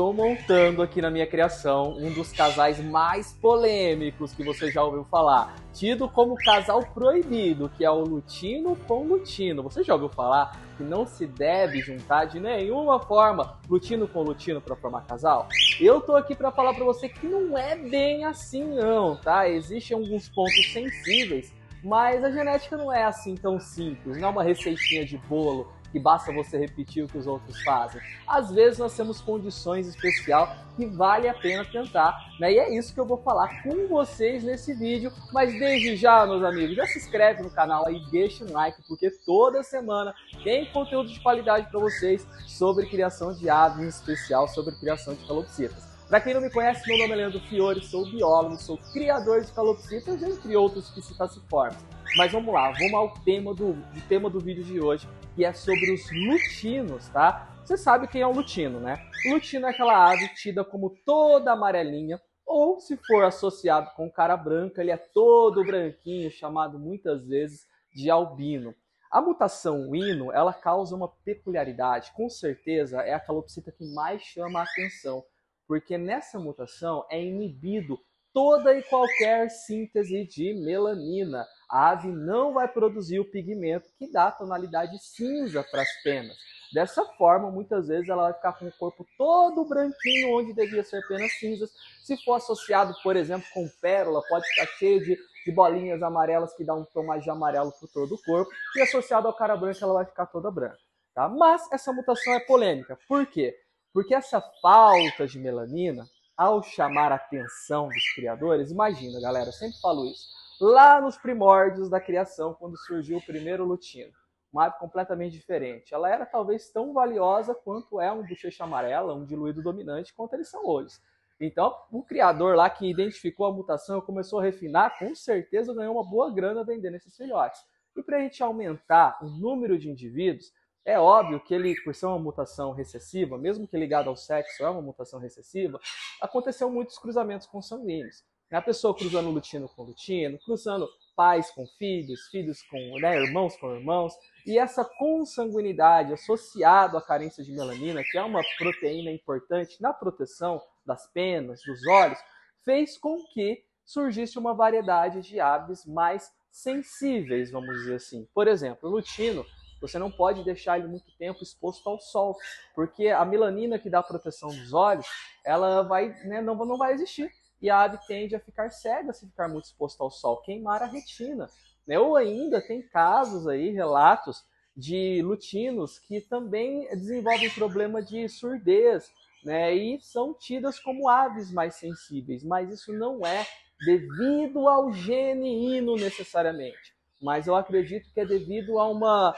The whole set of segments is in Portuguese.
estou montando aqui na minha criação um dos casais mais polêmicos que você já ouviu falar, tido como casal proibido, que é o lutino com lutino. Você já ouviu falar que não se deve juntar de nenhuma forma lutino com lutino para formar casal? Eu tô aqui para falar para você que não é bem assim não, tá? Existem alguns pontos sensíveis, mas a genética não é assim tão simples, não é uma receitinha de bolo que basta você repetir o que os outros fazem. Às vezes nós temos condições especial que vale a pena tentar, né? E é isso que eu vou falar com vocês nesse vídeo. Mas desde já, meus amigos, já se inscreve no canal aí, deixa um like, porque toda semana tem conteúdo de qualidade para vocês sobre criação de aves, em especial sobre criação de calopsitas. Para quem não me conhece, meu nome é Leandro Fiore, sou biólogo, sou criador de calopsitas, entre outros piscipaciformes. Mas vamos lá, vamos ao tema do, do tema do vídeo de hoje, que é sobre os lutinos, tá? Você sabe quem é o lutino, né? Lutino é aquela ave tida como toda amarelinha, ou se for associado com cara branca, ele é todo branquinho, chamado muitas vezes de albino. A mutação Wino, ela causa uma peculiaridade, com certeza é a calopsita que mais chama a atenção, porque nessa mutação é inibido toda e qualquer síntese de melanina. A ave não vai produzir o pigmento que dá tonalidade cinza para as penas. Dessa forma, muitas vezes ela vai ficar com o corpo todo branquinho, onde devia ser penas cinzas. Se for associado, por exemplo, com pérola, pode ficar cheio de, de bolinhas amarelas que dá um tom mais de amarelo por todo o corpo. E associado ao cara branca, ela vai ficar toda branca. Tá? Mas essa mutação é polêmica. Por quê? Porque essa falta de melanina, ao chamar a atenção dos criadores, imagina, galera, eu sempre falo isso, lá nos primórdios da criação, quando surgiu o primeiro lutino, uma ave completamente diferente. Ela era talvez tão valiosa quanto é um bochecha amarela, um diluído dominante, quanto eles são hoje. Então, o criador lá que identificou a mutação e começou a refinar, com certeza ganhou uma boa grana vendendo esses filhotes. E para a gente aumentar o número de indivíduos, é óbvio que ele, por ser uma mutação recessiva, mesmo que ligado ao sexo é uma mutação recessiva, aconteceu muitos cruzamentos consanguíneos. A pessoa cruzando lutino com lutino, cruzando pais com filhos, filhos com né, irmãos com irmãos, e essa consanguinidade associada à carência de melanina, que é uma proteína importante na proteção das penas, dos olhos, fez com que surgisse uma variedade de aves mais sensíveis, vamos dizer assim. Por exemplo, o lutino você não pode deixar ele muito tempo exposto ao sol, porque a melanina que dá proteção dos olhos, ela vai, né, não, não vai existir. E a ave tende a ficar cega se ficar muito exposto ao sol, queimar a retina. Né? Ou ainda tem casos aí, relatos de lutinos que também desenvolvem problema de surdez, né? E são tidas como aves mais sensíveis, mas isso não é devido ao gene hino necessariamente. Mas eu acredito que é devido a uma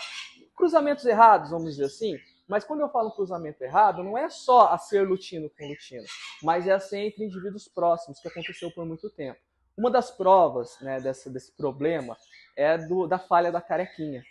cruzamentos errados, vamos dizer assim. Mas quando eu falo cruzamento errado, não é só a ser lutino com lutino, mas é a ser entre indivíduos próximos, que aconteceu por muito tempo. Uma das provas né, dessa, desse problema é do, da falha da carequinha.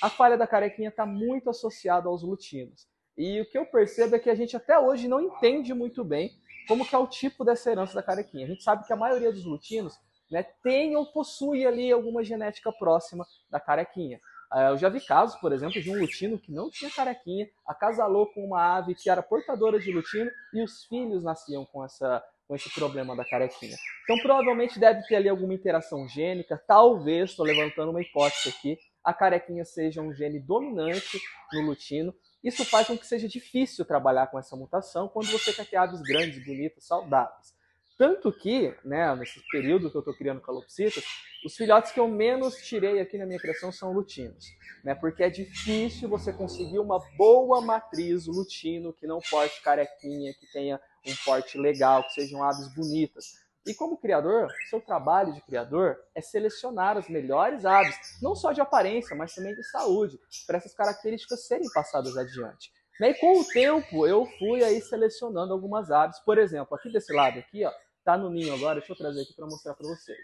A falha da carequinha está muito associada aos lutinos. E o que eu percebo é que a gente até hoje não entende muito bem como que é o tipo dessa herança da carequinha. A gente sabe que a maioria dos lutinos né, tem ou possui ali alguma genética próxima da carequinha. Ah, eu já vi casos, por exemplo, de um lutino que não tinha carequinha, acasalou com uma ave que era portadora de lutino e os filhos nasciam com essa com esse problema da carequinha. Então, provavelmente deve ter ali alguma interação gênica, talvez, estou levantando uma hipótese aqui, a carequinha seja um gene dominante no lutino. Isso faz com que seja difícil trabalhar com essa mutação quando você quer ter aves grandes, bonitas, saudáveis. Tanto que, né, nesse período que eu estou criando calopsitas, os filhotes que eu menos tirei aqui na minha criação são lutinos, né, porque é difícil você conseguir uma boa matriz lutino que não porte carequinha, que tenha um porte legal, que sejam aves bonitas. E como criador, seu trabalho de criador é selecionar as melhores aves, não só de aparência, mas também de saúde, para essas características serem passadas adiante. Né, e com o tempo eu fui aí selecionando algumas aves, por exemplo, aqui desse lado aqui, ó, Tá no ninho agora, deixa eu trazer aqui para mostrar para vocês.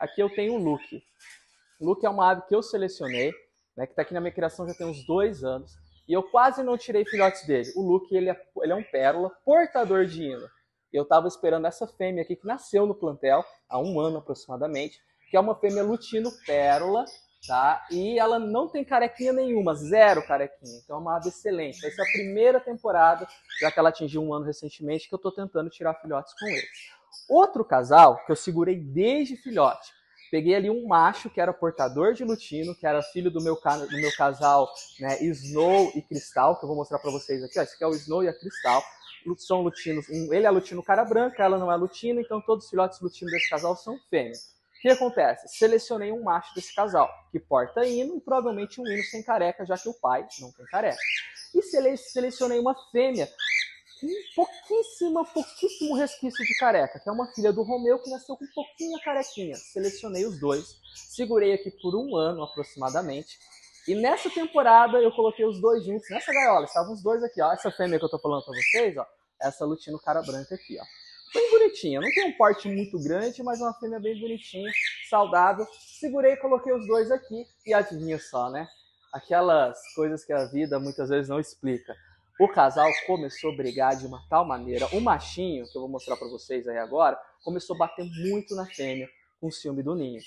Aqui eu tenho o Luke. O Luke é uma ave que eu selecionei, né, que está aqui na minha criação já tem uns dois anos. E eu quase não tirei filhotes dele. O Luke, ele é, ele é um pérola, portador de hino. Eu estava esperando essa fêmea aqui, que nasceu no plantel há um ano aproximadamente, que é uma fêmea lutino pérola, tá? E ela não tem carequinha nenhuma, zero carequinha. Então é uma ave excelente. Essa é a primeira temporada, já que ela atingiu um ano recentemente, que eu estou tentando tirar filhotes com eles. Outro casal que eu segurei desde filhote. Peguei ali um macho que era portador de lutino, que era filho do meu, do meu casal né, Snow e Cristal, que eu vou mostrar para vocês aqui. Ó, esse aqui é o Snow e a Cristal. São lutinos, ele é lutino cara branca, ela não é lutino, então todos os filhotes lutinos desse casal são fêmeas. O que acontece? Selecionei um macho desse casal, que porta hino e provavelmente um hino sem careca, já que o pai não tem careca. E selecionei uma fêmea com pouquíssima, pouquíssimo resquício de careca, que é uma filha do Romeu que nasceu com pouquinha carequinha. Selecionei os dois, segurei aqui por um ano aproximadamente. E nessa temporada eu coloquei os dois juntos nessa gaiola. Estavam os dois aqui, ó. Essa fêmea que eu tô falando pra vocês, ó. Essa lutino cara branca aqui, ó bem bonitinha. Não tem um porte muito grande, mas uma fêmea bem bonitinha, saudável. Segurei e coloquei os dois aqui e adivinha só, né? Aquelas coisas que a vida muitas vezes não explica. O casal começou a brigar de uma tal maneira. O machinho, que eu vou mostrar para vocês aí agora, começou a bater muito na fêmea com ciúme do ninho.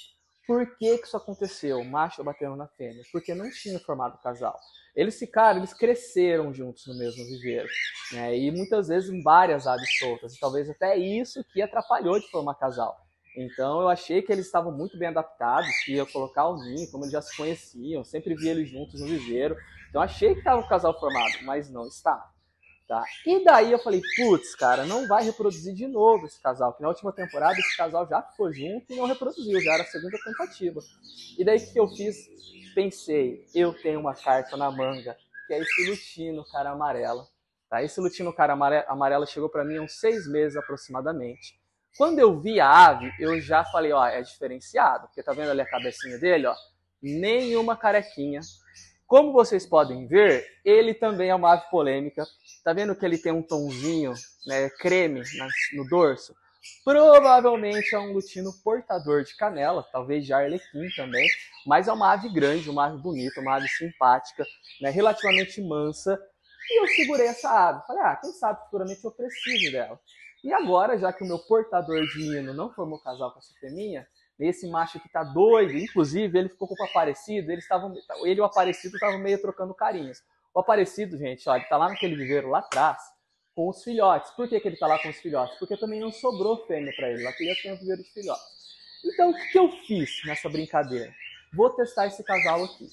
Por que, que isso aconteceu? O macho batendo na fêmea? Porque não tinha formado casal. Eles ficaram, eles cresceram juntos no mesmo viveiro. Né? E muitas vezes em várias aves soltas. E talvez até isso que atrapalhou de formar casal. Então eu achei que eles estavam muito bem adaptados, que ia colocar o ninho, como eles já se conheciam, sempre vi eles juntos no viveiro. Então achei que estava um casal formado, mas não está. Tá? E daí eu falei, putz, cara, não vai reproduzir de novo esse casal, que na última temporada esse casal já ficou junto e não reproduziu, já era a segunda tentativa. E daí o que eu fiz? Pensei, eu tenho uma carta na manga, que é esse lutino cara amarela. Tá? Esse lutino cara amarela chegou para mim há uns seis meses aproximadamente. Quando eu vi a ave, eu já falei, ó, é diferenciado, porque tá vendo ali a cabecinha dele, ó? Nenhuma carequinha, como vocês podem ver, ele também é uma ave polêmica. Tá vendo que ele tem um tonzinho né, creme no dorso? Provavelmente é um lutino portador de canela, talvez de arlequim também, mas é uma ave grande, uma ave bonita, uma ave simpática, né, relativamente mansa. E eu segurei essa ave. Falei, ah, quem sabe futuramente eu preciso dela. E agora, já que o meu portador de hino não formou casal com essa feminha, esse macho que tá doido, inclusive ele ficou com o Aparecido, eles estavam, ele e o Aparecido estavam meio trocando carinhos. O Aparecido, gente, ó, ele tá lá naquele viveiro lá atrás com os filhotes. Por que, que ele tá lá com os filhotes? Porque também não sobrou fêmea para ele, lá que ele tem um viveiro de filhotes. Então, o que eu fiz nessa brincadeira? Vou testar esse casal aqui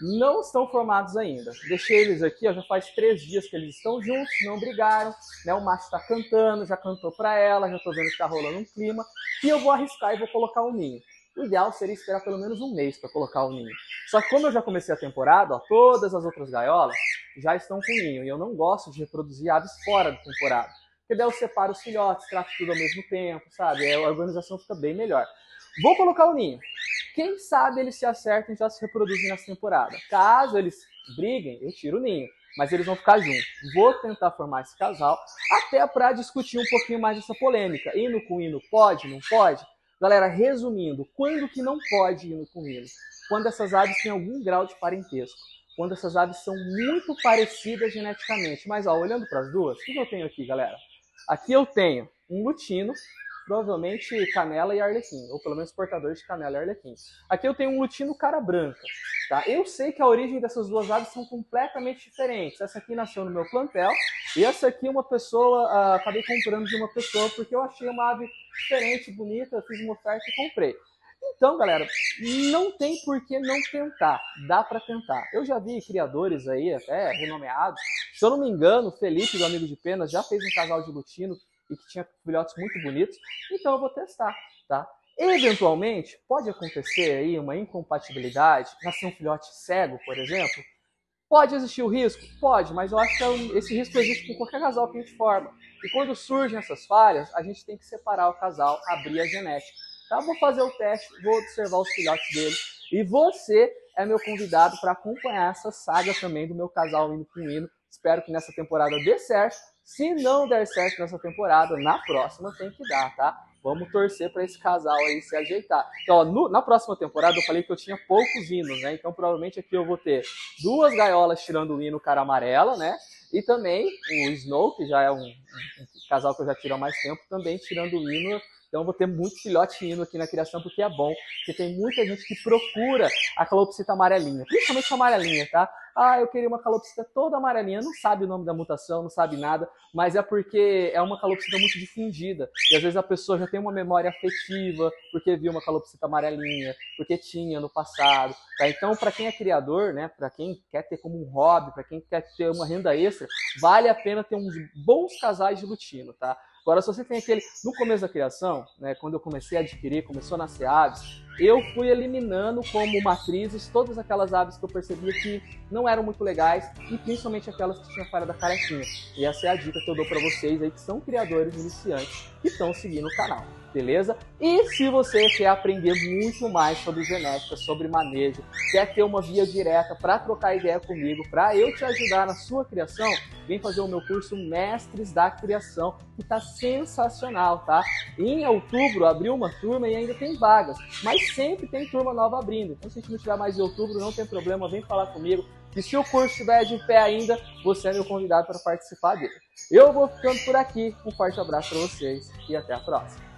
não estão formados ainda. Deixei eles aqui, ó, já faz três dias que eles estão juntos, não brigaram, né? O macho está cantando, já cantou para ela, já estou vendo que está rolando um clima, e eu vou arriscar e vou colocar o ninho. O ideal seria esperar pelo menos um mês para colocar o ninho. Só que como eu já comecei a temporada, ó, todas as outras gaiolas já estão com ninho, e eu não gosto de reproduzir aves fora da temporada. Porque daí eu separo os filhotes, trato tudo ao mesmo tempo, sabe? A organização fica bem melhor. Vou colocar o ninho. Quem sabe eles se acertem e já se reproduzem nessa temporada. Caso eles briguem, eu tiro o ninho. Mas eles vão ficar juntos. Vou tentar formar esse casal, até para discutir um pouquinho mais essa polêmica. Hino com hino pode, não pode? Galera, resumindo, quando que não pode hino com hino? Quando essas aves têm algum grau de parentesco. Quando essas aves são muito parecidas geneticamente. Mas, ó, olhando para as duas, o que eu tenho aqui, galera? Aqui eu tenho um lutino provavelmente canela e arlequim, ou pelo menos portador de canela e arlequim. Aqui eu tenho um lutino cara branca, tá? Eu sei que a origem dessas duas aves são completamente diferentes. Essa aqui nasceu no meu plantel e essa aqui uma pessoa, uh, acabei comprando de uma pessoa porque eu achei uma ave diferente, bonita, fiz uma oferta e comprei. Então, galera, não tem por que não tentar. Dá para tentar. Eu já vi criadores aí, até renomeados. Se eu não me engano, Felipe, do Amigo de Penas, já fez um casal de lutino e que tinha filhotes muito bonitos, então eu vou testar, tá? Eventualmente, pode acontecer aí uma incompatibilidade, nascer um filhote cego, por exemplo. Pode existir o risco? Pode, mas eu acho que é esse risco existe com qualquer casal que a gente forma. E quando surgem essas falhas, a gente tem que separar o casal, abrir a genética. Tá? Vou fazer o teste, vou observar os filhotes dele. E você é meu convidado para acompanhar essa saga também do meu casal indo com hino. Espero que nessa temporada dê certo se não der certo nessa temporada, na próxima tem que dar, tá? Vamos torcer para esse casal aí se ajeitar. Então, ó, no, na próxima temporada eu falei que eu tinha poucos hinos, né? Então, provavelmente aqui eu vou ter duas gaiolas tirando o hino cara amarela, né? E também o Snow, que já é um, um, casal que eu já tiro há mais tempo, também tirando o hino Então eu vou ter muito filhote indo aqui na criação, porque é bom, porque tem muita gente que procura a calopsita amarelinha, principalmente a amarelinha, tá? Ah, eu queria uma calopsita toda amarelinha, não sabe o nome da mutação, não sabe nada, mas é porque é uma calopsita muito difundida. E às vezes a pessoa já tem uma memória afetiva, porque viu uma calopsita amarelinha, porque tinha no passado. Tá? Então, para quem é criador, né, para quem quer ter como um hobby, para quem quer ter uma renda extra, vale a pena ter uns bons casais de lutino, tá? Agora, se você tem aquele. No começo da criação, né, quando eu comecei a adquirir, começou a nascer aves, eu fui eliminando como matrizes todas aquelas aves que eu percebia que não eram muito legais e principalmente aquelas que tinham falha da carequinha. E essa é a dica que eu dou para vocês aí que são criadores iniciantes que estão seguindo o canal beleza? E se você quer aprender muito mais sobre genética, sobre manejo, quer ter uma via direta para trocar ideia comigo, para eu te ajudar na sua criação, vem fazer o meu curso Mestres da Criação, que está sensacional, tá? Em outubro abriu uma turma e ainda tem vagas, mas sempre tem turma nova abrindo. Então se a gente não tiver mais em outubro, não tem problema, vem falar comigo. E se o curso estiver de pé ainda, você é meu convidado para participar dele. Eu vou ficando por aqui. Um forte abraço para vocês e até a próxima.